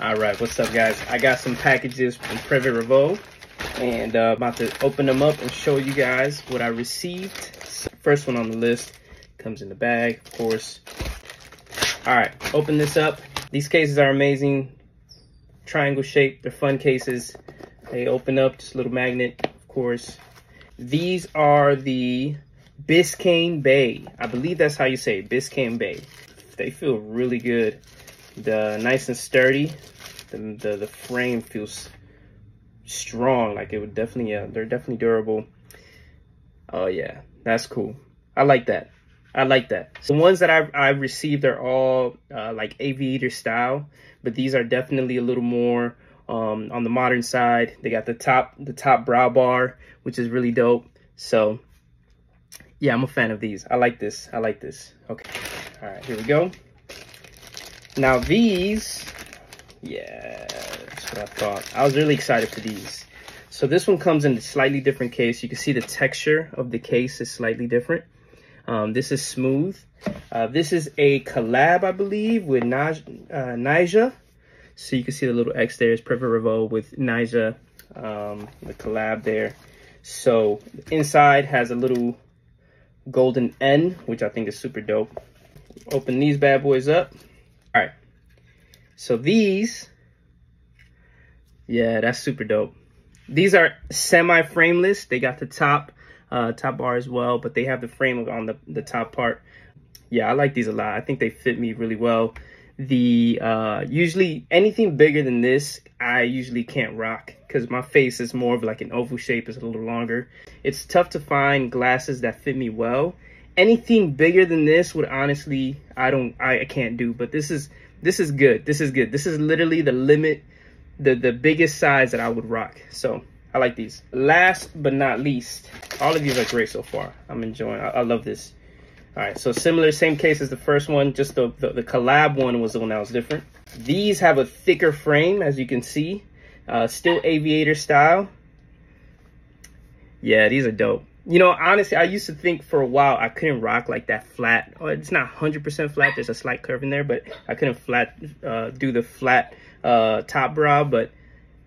All right, what's up, guys? I got some packages from Privé Revaux, and uh, about to open them up and show you guys what I received. First one on the list comes in the bag, of course. All right, open this up. These cases are amazing. Triangle shape, they're fun cases. They open up, just a little magnet, of course. These are the Biscayne Bae. I believe that's how you say it, Biscayne Bae. They feel really good. The nice and sturdy. The, the, the frame feels strong. Like it would definitely, yeah, they're definitely durable. Oh yeah, that's cool. I like that. I like that. The ones that I've, I've received are all uh, like aviator style, but these are definitely a little more um, on the modern side. They got the top the top brow bar, which is really dope. So yeah, I'm a fan of these. I like this. I like this. Okay. All right, here we go. Now these, yeah, that's what I thought. I was really excited for these. So this one comes in a slightly different case. You can see the texture of the case is slightly different. Um, this is smooth. Uh, this is a collab, I believe, with Nyjah uh. So you can see the little X there is Privé Revaux with Nyjah, um, the collab there. So inside has a little golden N, which I think is super dope. Open these bad boys up. So these, yeah, that's super dope. These are semi-frameless. They got the top uh, top bar as well, but they have the frame on the, the top part. Yeah, I like these a lot. I think they fit me really well. The uh, usually anything bigger than this, I usually can't rock because my face is more of like an oval shape, it's a little longer. It's tough to find glasses that fit me well. Anything bigger than this would honestly, I don't, I, I can't do. But this is this is good. This is good. This is literally the limit, the the biggest size that I would rock. So I like these. Last but not least, all of these are great so far. I'm enjoying. I, I love this. All right, so similar, same case as the first one, just the, the, the, collab one was the one that was different. These have a thicker frame, as you can see. Uh, still aviator style. Yeah, these are dope. You know, honestly, I used to think for a while I couldn't rock like that flat. Oh, it's not 100% flat. There's a slight curve in there, but I couldn't flat uh, do the flat uh, top brow, but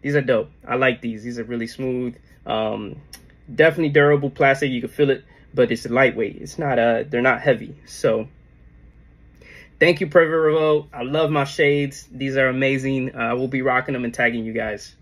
these are dope. I like these. These are really smooth. Um, definitely durable plastic. You can feel it, but it's lightweight. It's not, uh, they're not heavy. So thank you, Revaux. I love my shades. These are amazing. Uh, I will be rocking them and tagging you guys.